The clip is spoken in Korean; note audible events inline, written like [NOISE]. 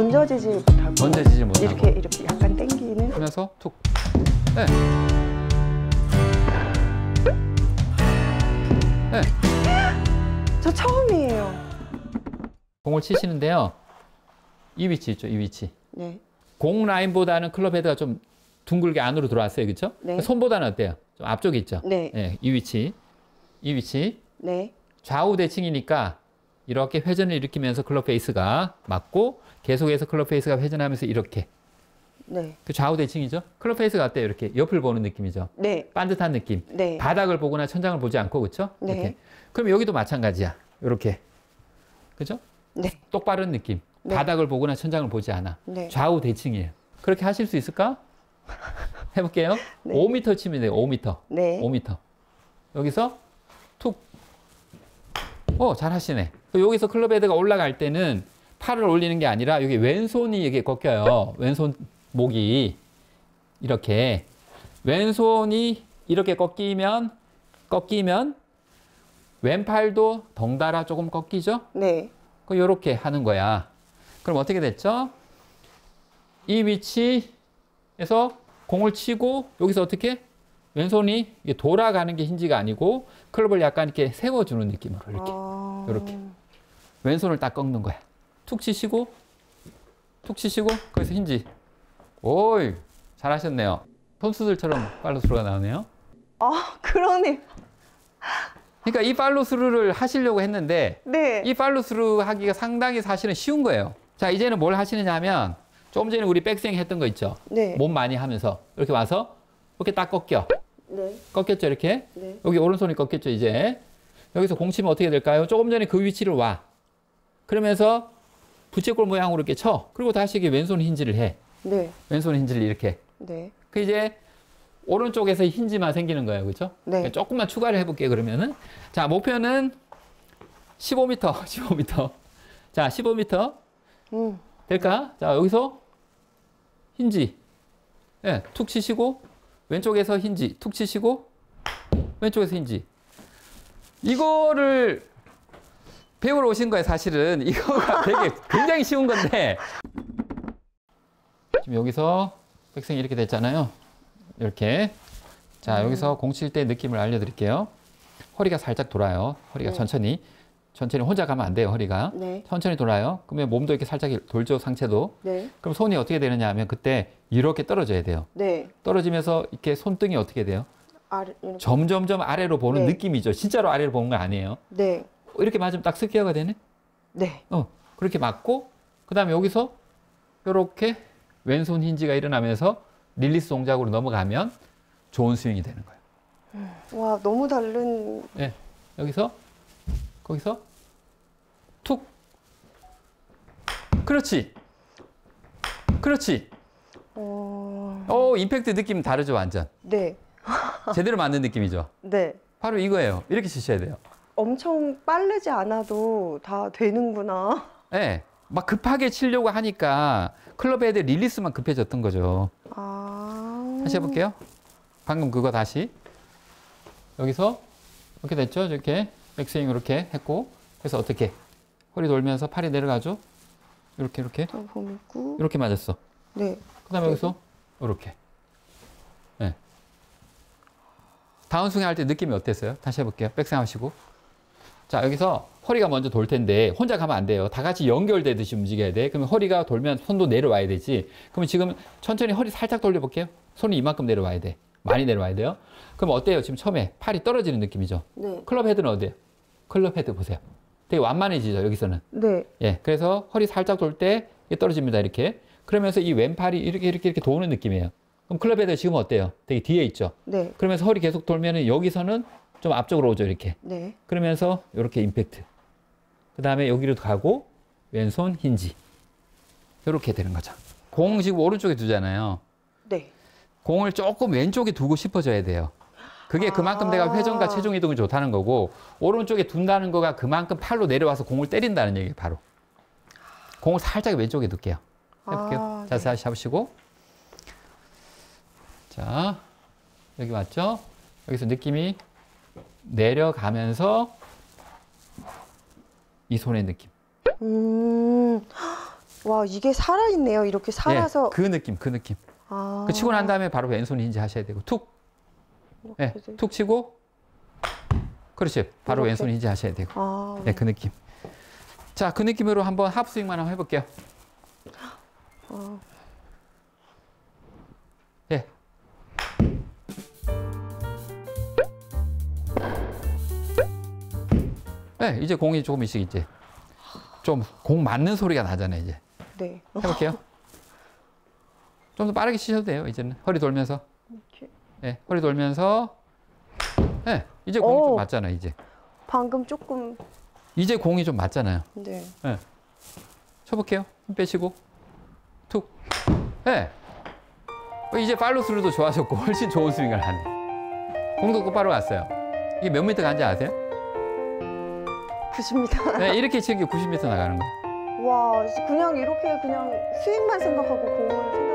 던져지지 못하고 던져지지 못하고. 이렇게 이렇게 약간 당기는 하면서 툭. 네. 네. 저 처음이에요. 공을 치시는데요. 이 위치 있죠, 이 위치. 네. 공 라인보다는 클럽 헤드가 좀 둥글게 안으로 들어왔어요, 그렇죠? 네. 손보다는 어때요? 좀 앞쪽에 있죠. 네. 네, 이 위치, 이 위치. 네. 좌우 대칭이니까 이렇게 회전을 일으키면서 클럽 페이스가 맞고 계속해서 클럽 페이스가 회전하면서 이렇게 네. 그 좌우 대칭이죠. 클럽 페이스가 어때요? 이렇게 옆을 보는 느낌이죠. 네. 반듯한 느낌. 네. 바닥을 보거나 천장을 보지 않고 그렇죠? 네. 이렇게. 그럼 여기도 마찬가지야. 이렇게. 그죠? 네. 똑바른 느낌. 네. 바닥을 보거나 천장을 보지 않아. 네. 좌우 대칭이에요. 그렇게 하실 수 있을까? [LAUGHS] 해볼게요. 네. 5m 치면 돼요. 5m. 네. 5m. 여기서 툭. 어, 잘 하시네. 여기서 클럽 헤드가 올라갈 때는 팔을 올리는 게 아니라 여기 왼손이 이게 꺾여요. 왼손 목이 이렇게 왼손이 이렇게 꺾이면 꺾이면 왼팔도 덩달아 조금 꺾이죠? 네. 그 요렇게 하는 거야. 그럼 어떻게 됐죠? 이 위치에서 공을 치고 여기서 어떻게 왼손이 돌아가는 게 힌지가 아니고 클럽을 약간 이렇게 세워주는 느낌으로 이렇게 아... 요렇게. 왼손을 딱 꺾는 거야. 툭 치시고 툭 치시고 거기서 힌지. 오이 잘하셨네요. 선수들처럼 팔로스루가 나오네요. 아, 그러네. 그러니까 이 팔로스루를 하시려고 했는데 네. 이 팔로스루 하기가 상당히 사실은 쉬운 거예요. 자, 이제는 뭘 하시느냐 하면 조금 전에 우리 백스윙 했던 거 있죠. 네. 몸 많이 하면서 이렇게 와서 이렇게 딱 꺾여. 네. 꺾였죠, 이렇게. 네. 여기 오른손이 꺾였죠, 이제. 여기서 공 치면 어떻게 될까요? 조금 전에 그 위치를 와. 그러면서 부채꼴 모양으로 이렇게 쳐. 그리고 다시 이게 왼손 힌지를 해. 네. 왼손 힌지를 이렇게. 네. 그 이제 오른쪽에서 힌지만 생기는 거예요. 그렇죠? 네. 조금만 추가를 해 볼게요. 그러면은 자 목표는 15m, 15m. [LAUGHS] 자 15m 음. 될까? 자 여기서 힌지, 예, 툭 치시고 왼쪽에서 힌지, 툭 치시고 왼쪽에서 힌지. 이거를 배우러 오신 거예요. 사실은 [LAUGHS] 이거가 되게 굉장히 쉬운 건데 지금 여기서 백승이 이렇게 됐잖아요. 이렇게. 자, 여기서 공 칠 때 느낌을 알려드릴게요. 허리가 살짝 돌아요. 허리가 네. 천천히. 천천히 혼자 가면 안 돼요, 허리가. 네. 천천히 돌아요. 그러면 몸도 이렇게 살짝 돌죠, 상체도. 네. 그럼 손이 어떻게 되느냐 하면 그때 이렇게 떨어져야 돼요. 네. 떨어지면서 이렇게 손등이 어떻게 돼요? 아래. 점점점 아래로 보는 네. 느낌이죠. 진짜로 아래로 보는 거 아니에요. 네. 이렇게 맞으면 딱 스퀘어가 되네? 네. 어, 그렇게 맞고, 그 다음에 여기서 이렇게 왼손 힌지가 일어나면서 릴리스 동작으로 넘어가면 좋은 스윙이 되는 거예요. 와, 너무 다른 네, 여기서, 거기서 툭. 그렇지. 그렇지. 어. 어, 임팩트 느낌 다르죠, 완전. 네. 제대로 맞는 느낌이죠. 네. 바로 이거예요. 이렇게 치셔야 돼요. 엄청 빠르지 않아도 다 되는구나. [LAUGHS] 네, 막 급하게 치려고 하니까 클럽 헤드 릴리스만 급해졌던 거죠. 아. 다시 해볼게요. 방금 그거 다시. 여기서 이렇게 됐죠? 이렇게 백스윙 이렇게 했고 그래서 어떻게 허리 돌면서 팔이 내려가죠? 이렇게 이렇게. 이렇게 맞았어. 네. 그다음에 여기서 이렇게. 네. 다운스윙 할 때 느낌이 어땠어요? 다시 해볼게요. 백스윙 하시고. 자 여기서 허리가 먼저 돌 텐데 혼자 가면 안 돼요. 다 같이 연결되듯이 움직여야 돼. 그러면 허리가 돌면 손도 내려와야 되지. 그러면 지금 천천히 허리 살짝 돌려볼게요. 손이 이만큼 내려와야 돼. 많이 내려와야 돼요. 그럼 어때요? 지금 처음에 팔이 떨어지는 느낌이죠. 네. 클럽 헤드는 어때요? 클럽 헤드 보세요. 되게 완만해지죠. 여기서는. 네. 예. 그래서 허리 살짝 돌 때 떨어집니다. 이렇게. 그러면서 이 왼팔이 이렇게 이렇게 이렇게 도는 느낌이에요. 그럼 클럽 헤드 지금 어때요? 되게 뒤에 있죠. 네. 그러면서 허리 계속 돌면은 여기서는 좀 앞쪽으로 오죠. 이렇게. 네. 그러면서 이렇게 임팩트. 그 다음에 여기로 가고 왼손 힌지. 이렇게 되는 거죠. 공 지금 오른쪽에 두잖아요. 네. 공을 조금 왼쪽에 두고 싶어져야 돼요. 그게 그만큼 내가 회전과 체중 이동이 좋다는 거고 오른쪽에 둔다는 거가 그만큼 팔로 내려와서 공을 때린다는 얘기예요. 바로. 공을 살짝 왼쪽에 둘게요. 해볼게요. 아, 자, 다시 잡으시고. 자, 여기 맞죠? 여기서 느낌이 내려가면서 이 손의 느낌. 음. 와, 이게 살아있네요. 이렇게 살아서. 예, 그 느낌, 그 느낌. 아. 그 치고 난 다음에 바로 왼손 인지 하셔야 되고 툭, 예, 돼. 툭 치고, 그렇지. 바로 이렇게? 왼손 인지 하셔야 되고. 아, 네, 그 느낌. 자, 그 느낌으로 한번 하프 스윙만 한번 해볼게요. 아. 네, 이제 공이 조금씩 이제 좀 공 맞는 소리가 나잖아요, 이제. 네. 해볼게요. 좀 더 빠르게 치셔도 돼요, 이제는. 허리 돌면서. 이렇게. 네, 허리 돌면서. 네, 이제 공이 오. 좀 맞잖아요, 이제. 방금 조금. 이제 공이 좀 맞잖아요. 네. 쳐볼게요. 힘 빼시고. 툭. 네. 어, 이제 팔로 스루도 좋아졌고 훨씬 좋은 스윙을 하네. 공도 똑바로 갔어요. 이게 몇 미터 간지 아세요? 90m. 네, 이렇게 치는 게 90m 나가는 거예요. 와, 그냥 이렇게 그냥 스윙만 생각하고 공을